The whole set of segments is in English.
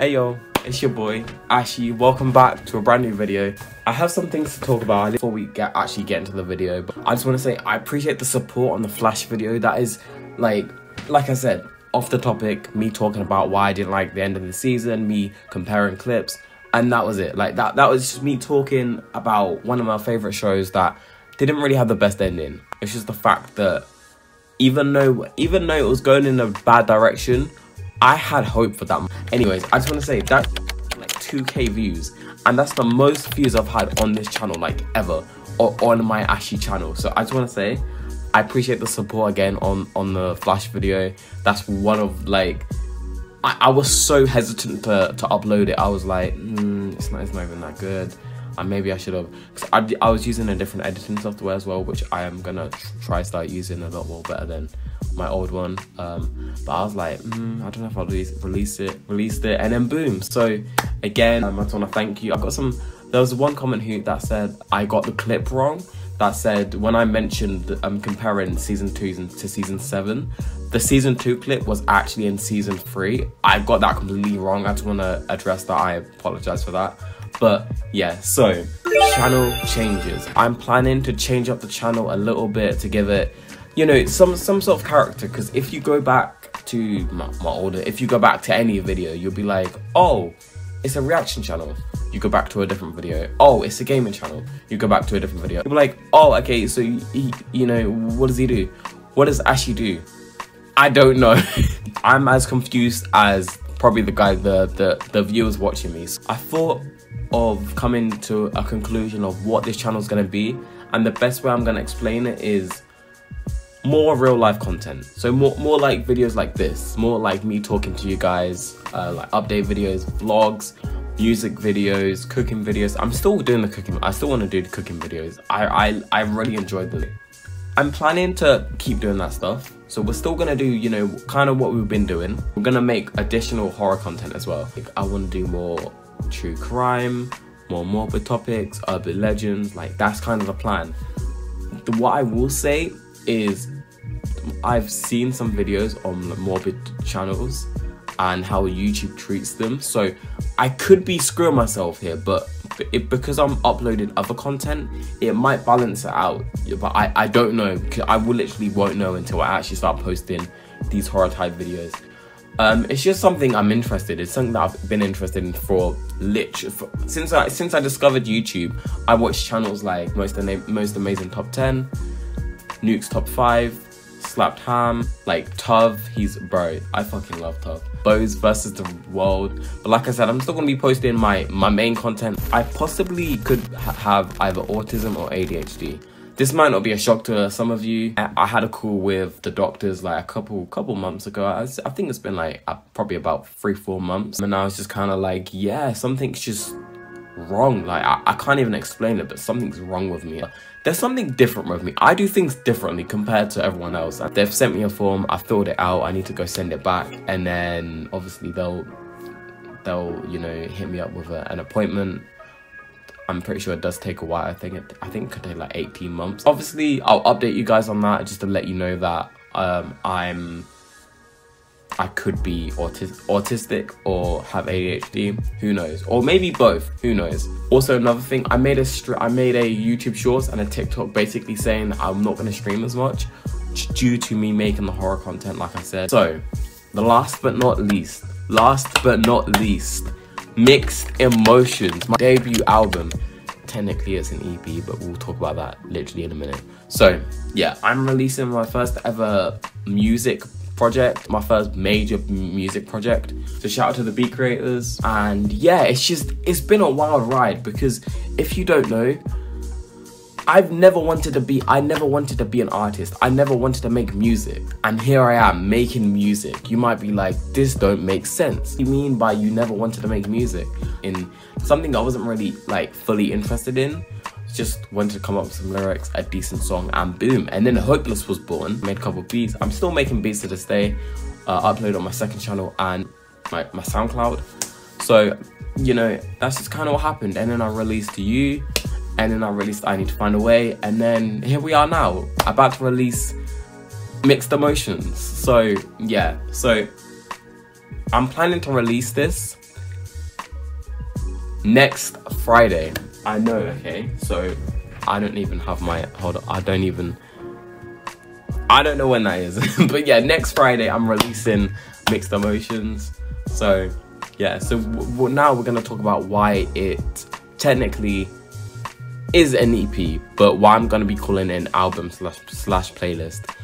Hey yo, it's your boy Ashy. Welcome back to a brand new video. I have some things to talk about before we get actually get into the video, but I just want to say I appreciate the support on the Flash video. That is like, like I said, off the topic, me talking about why I didn't like the end of the season, me comparing clips, and that was it. Like that, that was just me talking about one of my favorite shows that didn't really have the best ending. It's just the fact that even though even though it was going in a bad direction, I had hope for that. Anyways, I just want to say that like 2k views and that's the most views I've had on this channel like ever or on my Ashy channel. So I just want to say I appreciate the support again on on the flash video. That's one of like I, I was so hesitant to, to upload it. I was like, mm, it's not it's not even that good. And maybe I should have, because I, I was using a different editing software as well, which I am gonna try start using a lot more better than my old one. Um, but I was like, mm, I don't know if I'll release, release it, released it, and then boom. So again, um, I just want to thank you. I got some. There was one comment who that said I got the clip wrong. That said, when I mentioned I'm um, comparing season two to season seven, the season two clip was actually in season three. I got that completely wrong. I just want to address that. I apologize for that. But yeah, so channel changes. I'm planning to change up the channel a little bit to give it you know some some sort of character because if you go back to my, my, older if you go back to any video you'll be like oh it's a reaction channel. You go back to a different video. Oh it's a gaming channel. You go back to a different video. You'll be like oh okay so he, you know what does he do? What does Ashy do? I don't know. I'm as confused as probably the guy the the, the viewers watching me. So I thought of coming to a conclusion of what this channel is going to be and the best way I'm going to explain it is more real life content. So more more like videos like this, more like me talking to you guys, uh, like update videos, vlogs, music videos, cooking videos. I'm still doing the cooking. I still want to do the cooking videos. I I I really enjoyed them. I'm planning to keep doing that stuff. So we're still gonna do, you know, kind of what we've been doing. We're gonna make additional horror content as well. Like, I want to do more true crime, more morbid topics, urban legends. Like that's kind of the plan. What I will say is I've seen some videos on morbid channels and how YouTube treats them. So I could be screwing myself here, but it, because I'm uploading other content, it might balance it out. But I, I don't know. I will literally won't know until I actually start posting these horror type videos. Um, it's just something I'm interested. in. It's something that I've been interested in for literally since I since I discovered YouTube. I watch channels like most most amazing top ten, Nuke's top five, Slapped Ham, like Tov. He's bro. I fucking love Tov. Bows versus the world. But like I said, I'm still gonna be posting my my main content. I possibly could ha have either autism or ADHD. This might not be a shock to some of you. I, I had a call with the doctors like a couple couple months ago. I, I think it's been like uh, probably about three four months, and I was just kind of like, yeah, something's just wrong. Like, I, I can't even explain it, but something's wrong with me. There's something different with me. I do things differently compared to everyone else. They've sent me a form, I filled it out, I need to go send it back, and then obviously they'll, they'll, you know, hit me up with a, an appointment. I'm pretty sure it does take a while. I think it, I think it could take like 18 months. Obviously, I'll update you guys on that just to let you know that um, I'm I could be autis autistic or have ADHD. Who knows? Or maybe both. Who knows? Also, another thing, I made a I made a YouTube Shorts and a TikTok basically saying I'm not going to stream as much due to me making the horror content, like I said. So, the last but not least, last but not least, Mixed Emotions, my debut album. Technically, it's an EP, but we'll talk about that literally in a minute. So, yeah, I'm releasing my first ever music project, my first major music project. So shout out to the beat creators. And yeah, it's just, it's been a wild ride because if you don't know, I've never wanted to be, I never wanted to be an artist. I never wanted to make music. And here I am making music. You might be like, this don't make sense. What you mean by you never wanted to make music? In something I wasn't really like fully interested in just wanted to come up with some lyrics, a decent song, and boom. And then Hopeless was born, made a couple beats. I'm still making beats to this day, uh, upload on my second channel and my, my SoundCloud. So, you know, that's just kind of what happened. And then I released to you, and then I released I Need to Find a Way, and then here we are now, about to release Mixed Emotions. So, yeah, so I'm planning to release this next Friday. I know, okay? So I don't even have my hold on, I don't even I don't know when that is. but yeah, next Friday I'm releasing Mixed Emotions. So yeah, so now we're gonna talk about why it technically is an EP, but why I'm gonna be calling it an album slash slash playlist.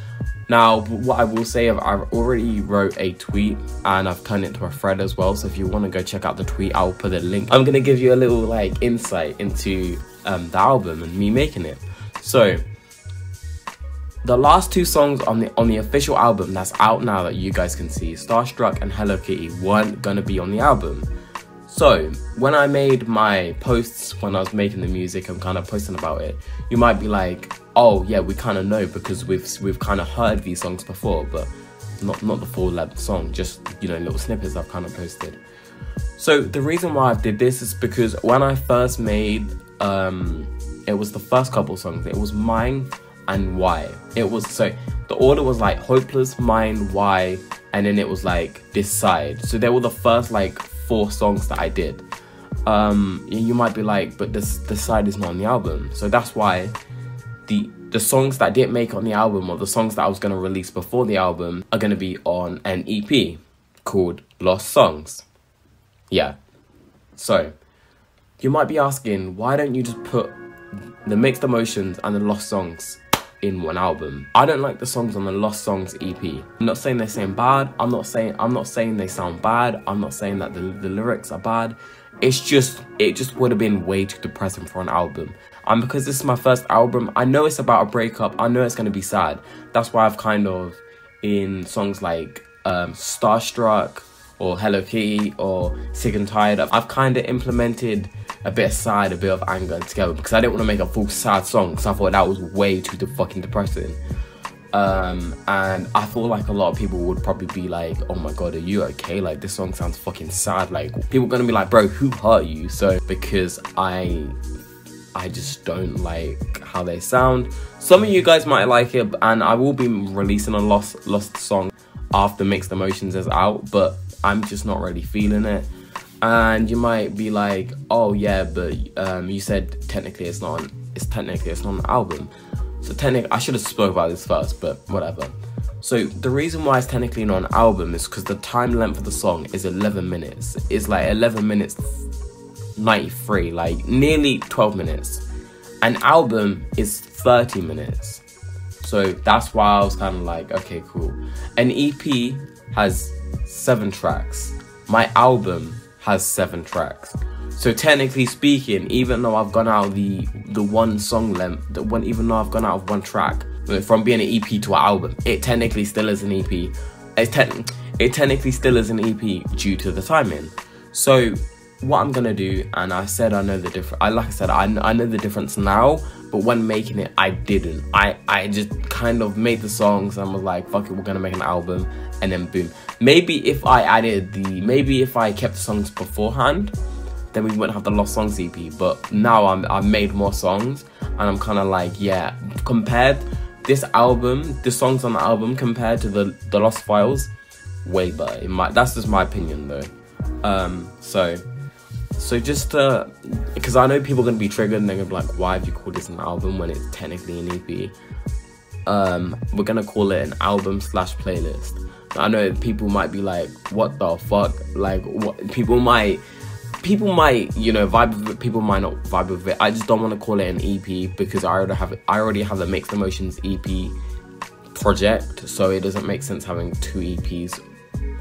Now, what I will say, I've, I've already wrote a tweet and I've turned it into a thread as well. So if you want to go check out the tweet, I'll put a link. I'm gonna give you a little like insight into um, the album and me making it. So the last two songs on the on the official album that's out now that you guys can see, Starstruck and Hello Kitty, weren't gonna be on the album. So when I made my posts when I was making the music and kind of posting about it, you might be like, "Oh yeah, we kind of know because we've we've kind of heard these songs before, but not not the full length song, just you know little snippets I've kind of posted." So the reason why I did this is because when I first made, um, it was the first couple songs. It was mine and why. It was so the order was like hopeless, mine, why, and then it was like decide. So they were the first like four songs that I did. Um, you might be like, but this side is not on the album. So that's why the the songs that didn't make on the album or the songs that I was gonna release before the album are gonna be on an EP called Lost Songs. Yeah. So you might be asking, why don't you just put the mixed emotions and the lost songs in one album. I don't like the songs on the Lost Songs EP. I'm not saying they sound bad. I'm not saying I'm not saying they sound bad. I'm not saying that the, the lyrics are bad. It's just it just would have been way too depressing for an album. And because this is my first album, I know it's about a breakup. I know it's gonna be sad. That's why I've kind of in songs like um, Starstruck or Hello Kitty or Sick and Tired, of. I've kind of implemented a bit of sad, a bit of anger together because I didn't want to make a full sad song because I thought that was way too fucking depressing. Um, and I feel like a lot of people would probably be like, "Oh my god, are you okay? Like this song sounds fucking sad." Like people are gonna be like, "Bro, who hurt you?" So because I, I just don't like how they sound. Some of you guys might like it, and I will be releasing a lost lost song after Mixed Emotions is out, but I'm just not really feeling it. And you might be like oh yeah but um, you said technically it's not on, it's technically it's not an album. So technically i should have spoke about this first but whatever. So the reason why it's technically not an album is because the time length of the song is 11 minutes. It's like 11 minutes 93 like nearly 12 minutes. An album is 30 minutes. So that's why i was kind of like okay cool. An ep has seven tracks my album has seven tracks. So technically speaking, even though I've gone out the the one song length, the one even though I've gone out of one track from being an EP to an album, it technically still is an EP. It, te- it technically still is an EP due to the timing. So what I'm gonna do, and I said I know the difference. I like I said I, I know the difference now, but when making it, I didn't. I I just kind of made the songs and was like, fuck it, we're gonna make an album, and then boom. Maybe if I added the, maybe if I kept the songs beforehand, then we wouldn't have the Lost Songs EP. But now I'm, I've made more songs and I'm kind of like, yeah, compared this album, the songs on the album compared to the, the Lost Files, way better. In my, that's just my opinion though. Um, so, so just uh because I know people are gonna be triggered and they're gonna be like, why have you called this an album when it's technically an EP? Um, we're gonna call it an album slash playlist. I know people might be like, what the fuck? Like, what? People might, people might, you know, vibe with it. People might not vibe with it. I just don't want to call it an EP because I already have, I already have the Mixed Emotions EP project, so it doesn't make sense having two EPs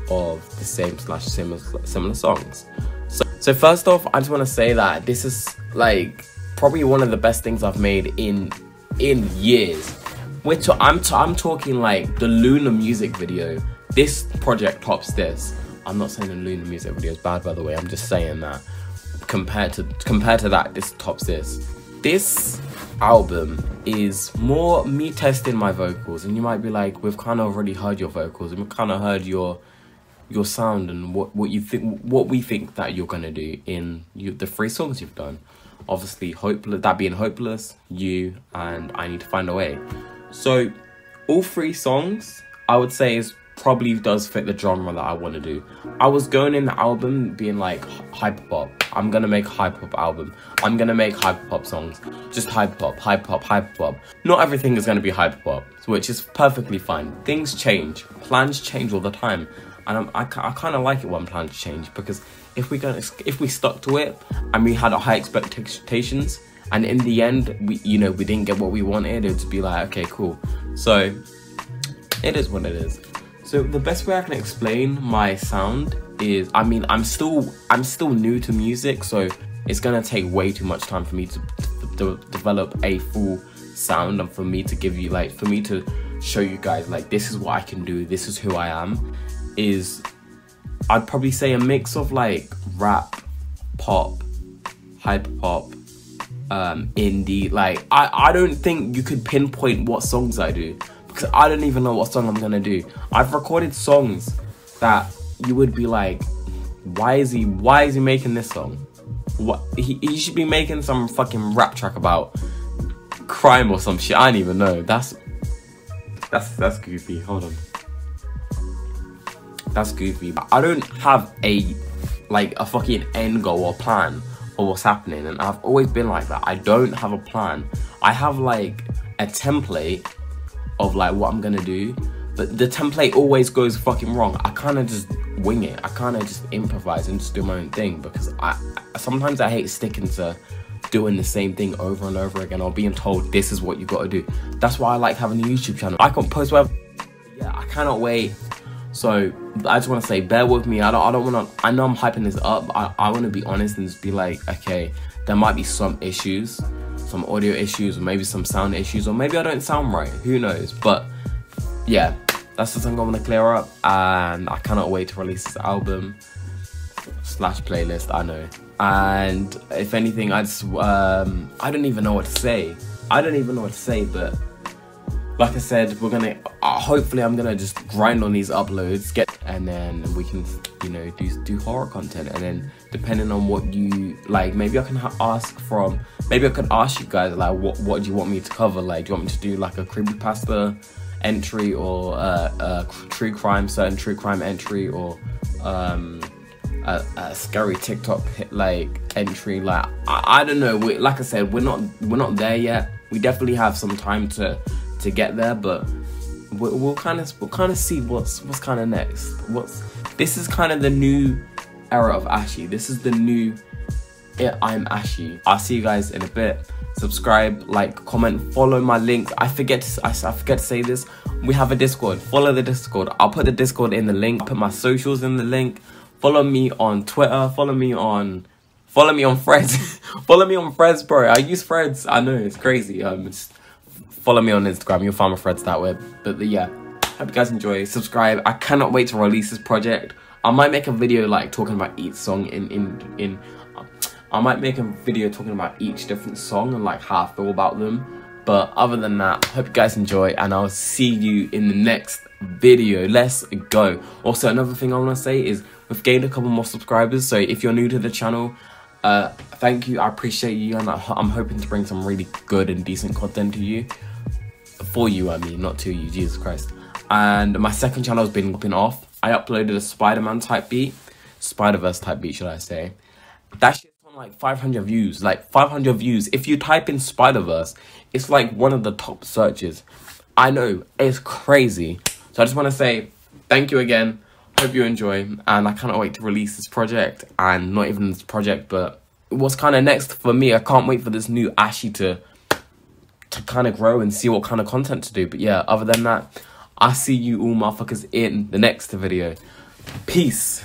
of the same slash similar similar songs. So, so first off, I just want to say that this is like probably one of the best things I've made in in years. We're to, I'm t- I'm talking like the Luna music video this project tops this. I'm not saying the Luna music video is bad, by the way. I'm just saying that compared to compared to that, this tops this. This album is more me testing my vocals, and you might be like, we've kind of already heard your vocals, and we've kind of heard your your sound and what what you think, what we think that you're gonna do in you, the three songs you've done. Obviously, hopeless. That being hopeless, you and I need to find a way. So, all three songs, I would say, is probably does fit the genre that I want to do. I was going in the album being like hyper pop. I'm gonna make a hyper pop album. I'm gonna make hyper pop songs. Just hyper pop, hyper pop, hyper pop. Not everything is gonna be hyper pop, which is perfectly fine. Things change. Plans change all the time. And I'm, I, I kind of like it when plans change because if we gonna if we stuck to it and we had high expectations and in the end we you know we didn't get what we wanted, it'd be like okay cool. So it is what it is. So the best way I can explain my sound is, I mean, I'm still I'm still new to music, so it's gonna take way too much time for me to, develop a full sound and for me to give you like for me to show you guys like this is what I can do, this is who I am. Is I'd probably say a mix of like rap, pop, hyper pop, um, indie. Like I I don't think you could pinpoint what songs I do because I don't even know what song I'm gonna do. I've recorded songs that you would be like, why is he why is he making this song? What he, he should be making some fucking rap track about crime or some shit. I don't even know. That's that's that's goofy. Hold on. That's goofy. But I don't have a like a fucking end goal or plan or what's happening and I've always been like that. I don't have a plan. I have like a template of like what I'm gonna do, but the template always goes fucking wrong. I kind of just wing it. I kind of just improvise and just do my own thing because I sometimes I hate sticking to doing the same thing over and over again or being told this is what you got to do. That's why I like having a YouTube channel. I can post whatever. Yeah, I cannot wait. So I just want to say, bear with me. I don't. I don't want to. I know I'm hyping this up. I, I want to be honest and just be like, okay, there might be some issues some audio issues, or maybe some sound issues, or maybe I don't sound right. Who knows? But yeah, that's the thing I want to clear up, and I cannot wait to release this album slash playlist. I know. And if anything, I just um, I don't even know what to say. I don't even know what to say, but like I said, we're gonna uh, hopefully I'm gonna just grind on these uploads, get and then we can you know do do horror content, and then depending on what you like, maybe I can ask from maybe I could ask you guys like what what do you want me to cover? Like, do you want me to do like a creepy creepypasta entry or uh, a true crime, certain true crime entry, or um, a, a scary TikTok like entry? Like, I, I don't know. We, like I said, we're not we're not there yet. We definitely have some time to to get there, but we'll, we'll kind of we'll kind of see what's what's kind of next. What's this is kind of the new era of Ashy. This is the new yeah, I'm Ashy. I'll see you guys in a bit. Subscribe, like, comment, follow my links. I forget to, I, I forget to say this. We have a Discord. Follow the Discord. I'll put the Discord in the link. I'll put my socials in the link. Follow me on Twitter. Follow me on follow me on Threads. follow me on Threads, bro. I use Threads. I know it's crazy. Um, follow me on Instagram. You'll find my Threads that way. But, yeah, hope you guys enjoy. Subscribe. I cannot wait to release this project. I might make a video like talking about each song in in in I might make a video talking about each different song and like how I feel about them. But other than that, hope you guys enjoy and I'll see you in the next video. Let's go. Also, another thing I want to say is we've gained a couple more subscribers. So if you're new to the channel, uh, thank you. I appreciate you and I'm hoping to bring some really good and decent content to you. For you, I mean, not to you, Jesus Christ. And my second channel has been popping off. I uploaded a Spider-Man type beat. Spider-Verse type beat, should I say. That shit like 500 views like 500 views if you type in spider-verse it's like one of the top searches i know it's crazy so i just want to say thank you again hope you enjoy and i cannot wait to release this project and not even this project but what's kind of next for me i can't wait for this new ashy to to kind of grow and see what kind of content to do. But yeah other than that i see you all motherfuckers in the next video. Peace